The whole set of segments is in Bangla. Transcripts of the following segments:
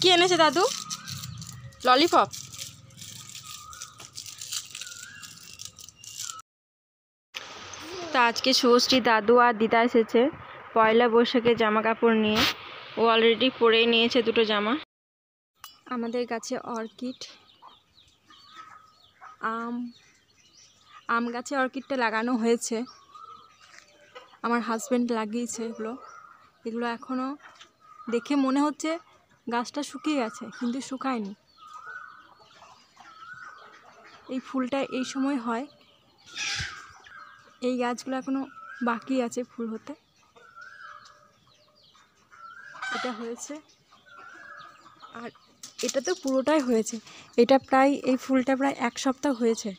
কি এনেছে দাদু? ললিপপ তা আজকে শুভশ্রী দাদু আর দিদা এসেছে পয়লা বৈশাখে জামা কাপড় নিয়ে। ও অলরেডি পরেই নিয়েছে দুটো জামা। আমাদের গাছে অর্কিড, আম আম গাছে অর্কিডটা লাগানো হয়েছে। আমার হাজব্যান্ড লাগিয়েছে এগুলো। এগুলো এখনও দেখে মনে হচ্ছে গাছটা শুকিয়ে গেছে, কিন্তু শুকায়নি। এই ফুলটা এই সময় হয়। এই গাছগুলো এখনও বাকি আছে ফুল হতে। এটা হয়েছে। আর এটা তো পুরোটাই হয়েছে। এটা প্রায়, এই ফুলটা প্রায় এক সপ্তাহ হয়েছে।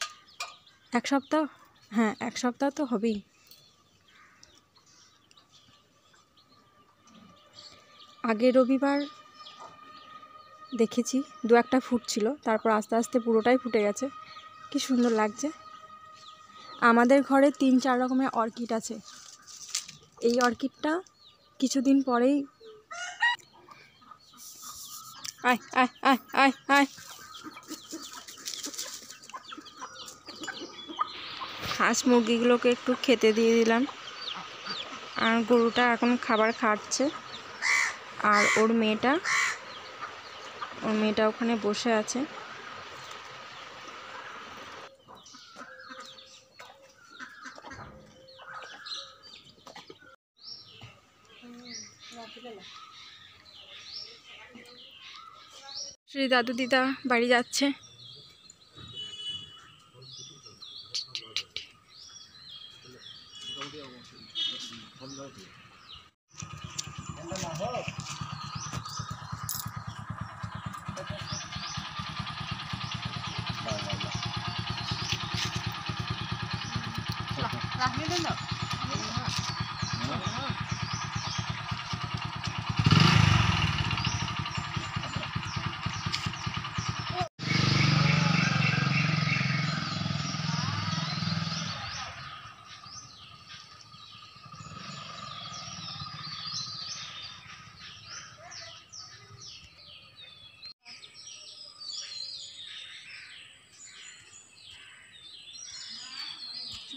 এক সপ্তাহ? হ্যাঁ এক সপ্তাহ তো হবেই। আগের রবিবার দেখেছি, দু একটা ফুটছিল, তারপর আস্তে আস্তে পুরোটাই ফুটে গেছে। কি সুন্দর লাগছে। আমাদের ঘরে তিন চার রকমের অর্কিড আছে। এই অর্কিডটা কিছুদিন পরেই আয় আয় আয় আয় আয়। হাঁস মুরগিগুলোকে একটু খেতে দিয়ে দিলাম। আর গরুটা এখন খাবার খাচ্ছে। আর ওর মেয়েটা ওর মেয়েটা ওখানে বসে আছে। শ্রী দাদু দিদা বাড়ি যাচ্ছে। 来，没等等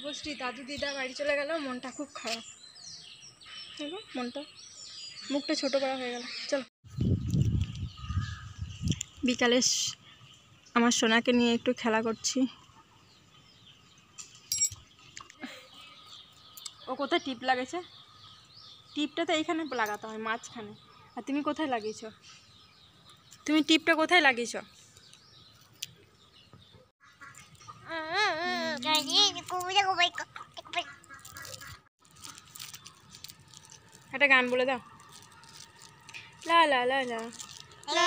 শুভশ্রী দাদু দিদা বাড়ি চলে গেল, মনটা খুব খারাপ। মনটা। মুখটা ছোট করা হয়ে গেল। চলো। বিকালে আমার সোনাকে নিয়ে একটু খেলা করছি। ও কোথায় টিপ লাগেছে টিপটা তো এইখানে লাগাতে হয়, মাঝখানে। আর তুমি কোথায় লাগিয়েছো? তুমি টিপটা কোথায় লাগিয়েছো? একটা গান বলে দাও। লা লা লা লা। লা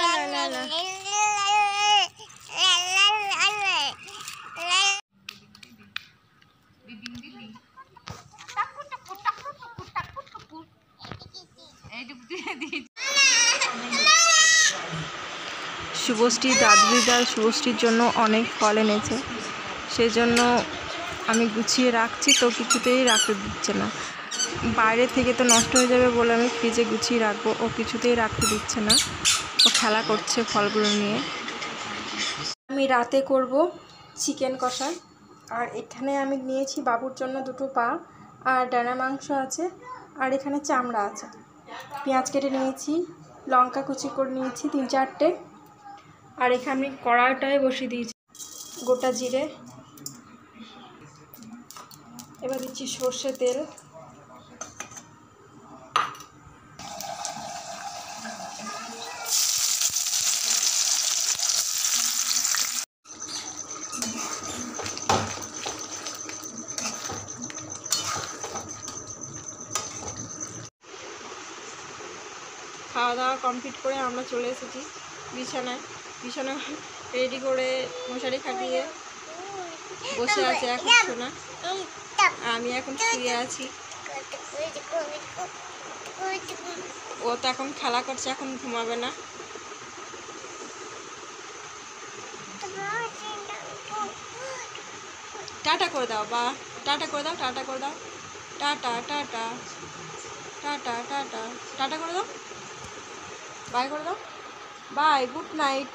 শুভশ্রী দাদবিদার শুভশ্রীর জন্য অনেক ফল এনেছে। সেজন্য আমি গুছিয়ে রাখছি, তো কিছুতেই রাখতে দিচ্ছে না। বাইরে থেকে তো নষ্ট হয়ে যাবে বলে আমি ফ্রিজে গুছিয়ে রাখব, ও কিছুতেই রাখতে দিচ্ছে না। ও খেলা করছে ফলগুলো নিয়ে। আমি রাতে করব চিকেন কষা। আর এখানে আমি নিয়েছি বাবুর জন্য দুটো পা আর ডানা মাংস আছে, আর এখানে চামড়া আছে। পেঁয়াজ কেটে নিয়েছি, লঙ্কা কুচি করে নিয়েছি, তিন চারটে। আর এখানে আমি কড়াইটায় বসিয়ে দিয়েছি গোটা জিরে। এবার দিচ্ছি সর্ষে তেল। খাওয়া দাওয়া কমপ্লিট করে আমরা চলে এসেছি বিছানায়। বিছানা রেডি করে মশারি খাটিয়ে বসে আছে এখন সোনা। আমি এখন শুয়ে আছি। ও তো এখন খেলা করছে, এখন ঘুমাবে না। টাটা করে দাও, বা। টাটা করে দাও, টাটা করে দাও। Tata tata. Tata tata. Tata করে দাও। বাই করে দাও। Bye, good night.